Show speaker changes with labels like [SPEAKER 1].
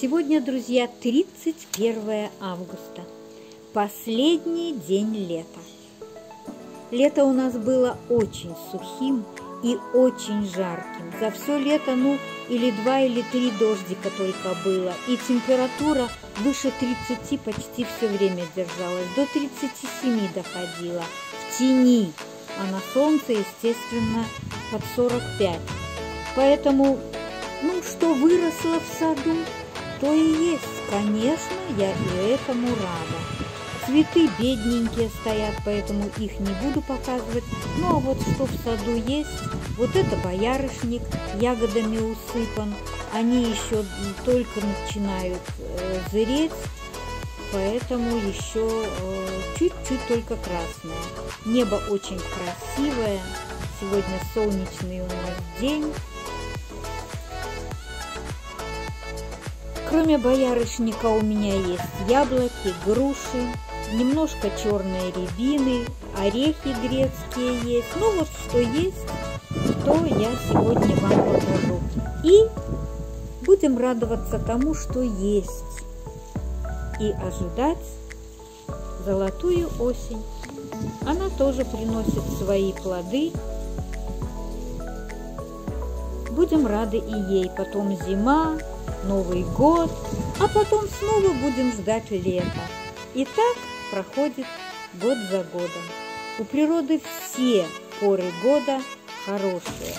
[SPEAKER 1] Сегодня, друзья, 31 августа. Последний день лета. Лето у нас было очень сухим и очень жарким. За все лето, ну, или два, или три дождика только было. И температура выше 30 почти все время держалась. До 37 доходила в тени. А на солнце, естественно, под 45. Поэтому, ну, что выросло в саду, то и есть. Конечно, я и этому рада. Цветы бедненькие стоят, поэтому их не буду показывать. Ну, а вот что в саду есть, вот это боярышник, ягодами усыпан. Они еще только начинают э, зреть, поэтому еще э, чуть-чуть только красное. Небо очень красивое. Сегодня солнечный у нас день. Кроме боярышника у меня есть яблоки, груши, немножко черной рябины, орехи грецкие есть. Ну вот что есть, то я сегодня вам покажу. И будем радоваться тому, что есть. И ожидать золотую осень. Она тоже приносит свои плоды. Будем рады и ей. Потом зима, Новый год, а потом снова будем ждать лета. И так проходит год за годом. У природы все поры года хорошие.